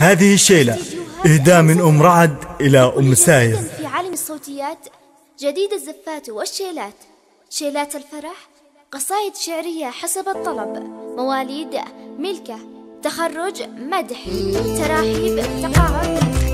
هذه الشيلة إهداء من أم رعد إلى أم ساير. في عالم الصوتيات جديد الزفات والشيلات. شيلات الفرح قصائد شعرية حسب الطلب مواليد ملكة تخرج مدح تراحيب تقاعد.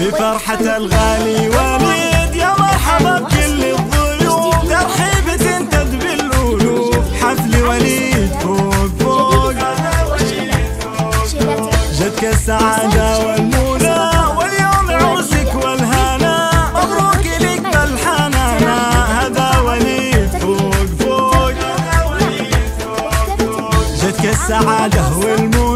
فرحة الغالي وليد يا مرحبا بكل الضيوف. ترحيب تنتد بالألوف حفل وليد فوق فوق. جدك السعادة والمنى واليوم عرسك والهنا. مبروك لك بالحنانة هذا وليد فوق فوق. جدك السعادة والمنى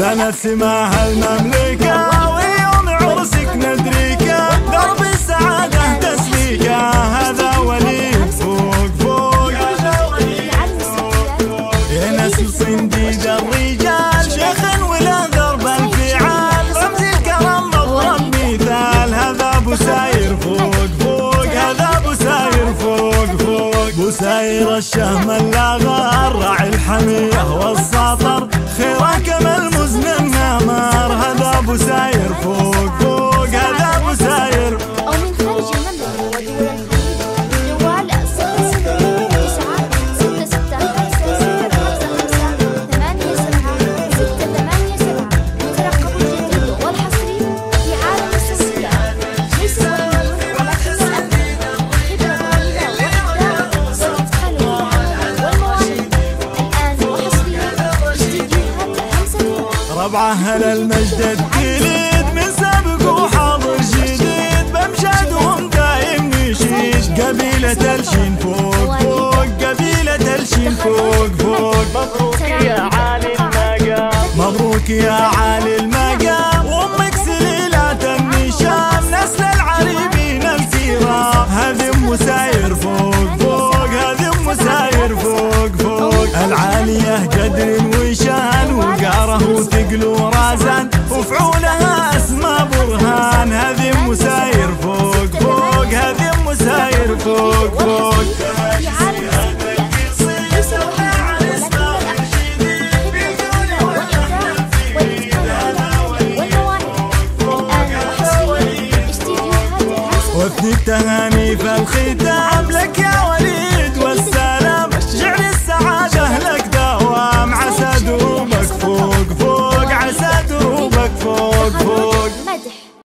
سنة سماها المملكة. ويوم عرسك ندريكا درب السعادة تسليكا هذا ولي. فوق فوق. يا نسل صنديد الرجال. شيخ ولا درب الفعال. رمز الكرم مضرب مثال. هذا أبو ساير. فوق فوق. هذا أبو ساير. فوق فوق. بوساير الشهم اللاغر. راعي الحمية همسة ربعه هل المجد الجديد من سابق وحاضر جديد. بمشادهم دايم نشيد. قبيلة الشين فوق فوق قبيلة الشين فوق فوق. مبروك يا عالي النقا مبروك يا وفي التهاني فالختام لك